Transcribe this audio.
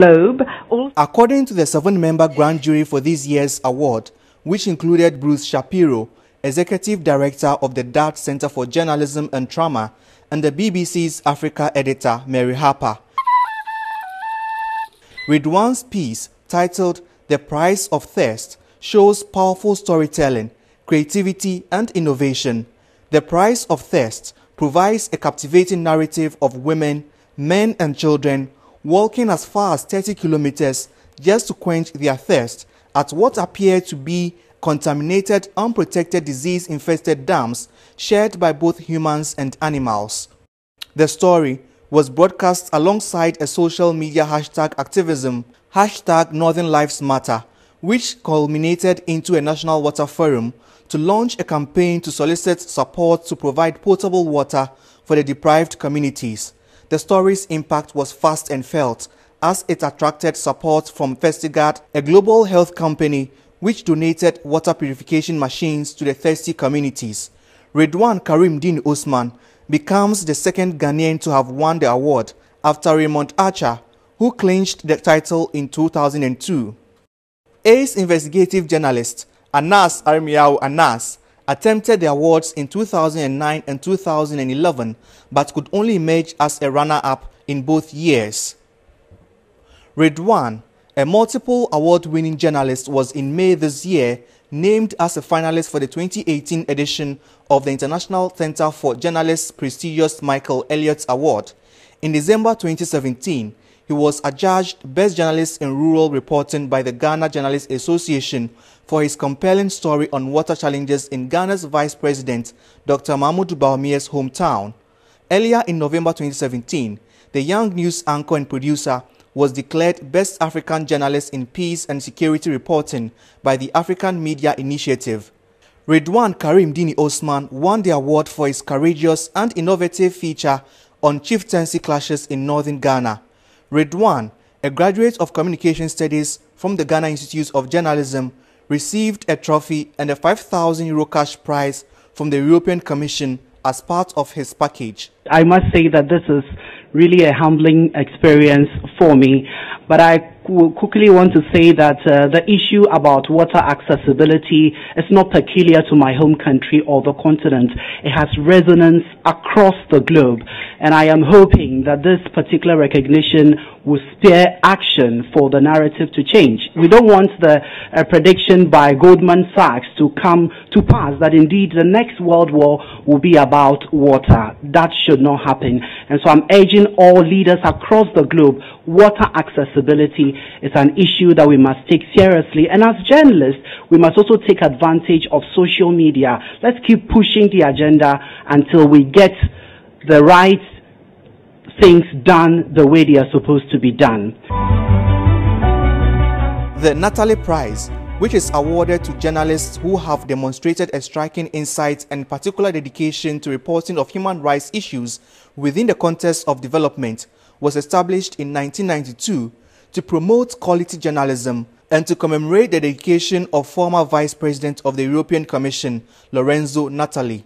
globe. According to the seven-member grand jury for this year's award, which included Bruce Shapiro, Executive Director of the Dart Center for Journalism and Trauma, and the BBC's Africa editor, Mary Harper. Ridwan's piece, titled The Price of Thirst, shows powerful storytelling, creativity, and innovation. The Price of Thirst provides a captivating narrative of women, men, and children walking as far as 30 kilometers just to quench their thirst at what appeared to be contaminated, unprotected, disease-infested dams shared by both humans and animals. The story was broadcast alongside a social media hashtag activism, hashtag Northern Lives Matter, which culminated into a national water forum to launch a campaign to solicit support to provide potable water for the deprived communities. The story's impact was fast and felt as it attracted support from Vestergaard, a global health company which donated water purification machines to the thirsty communities. Ridwan Karim Dini-Osman becomes the second Ghanaian to have won the award after Raymond Archer, who clinched the title in 2002. Ace investigative journalist Anas Aremeyaw Anas attempted the awards in 2009 and 2011 but could only emerge as a runner-up in both years. Ridwan, a multiple award-winning journalist, was in May this year named as a finalist for the 2018 edition of the International Center for Journalists' prestigious Michael Elliott Award. In December 2017, he was adjudged Best Journalist in Rural Reporting by the Ghana Journalists Association for his compelling story on water challenges in Ghana's Vice President Dr. Mahmoud Bawumia's hometown. Earlier in November 2017, the young news anchor and producer was declared Best African Journalist in Peace and Security Reporting by the African Media Initiative. Ridwan Karim Dini Osman won the award for his courageous and innovative feature on chieftaincy clashes in northern Ghana. Ridwan, a graduate of Communication Studies from the Ghana Institute of Journalism, received a trophy and a 5,000 euro cash prize from the European Commission as part of his package. I must say that this is really a humbling experience for me, but I quickly want to say that uh, the issue about water accessibility is not peculiar to my home country or the continent. It has resonance across the globe. And I am hoping that this particular recognition will spare action for the narrative to change. We don't want the uh, prediction by Goldman Sachs to come to pass that indeed the next world war will be about water. That should not happen. And so I'm urging all leaders across the globe, water accessibility is an issue that we must take seriously. And as journalists, we must also take advantage of social media. Let's keep pushing the agenda until we get the right things done the way they are supposed to be done. The Natali Prize, which is awarded to journalists who have demonstrated a striking insight and particular dedication to reporting of human rights issues within the context of development, was established in 1992 to promote quality journalism and to commemorate the dedication of former Vice President of the European Commission, Lorenzo Natali.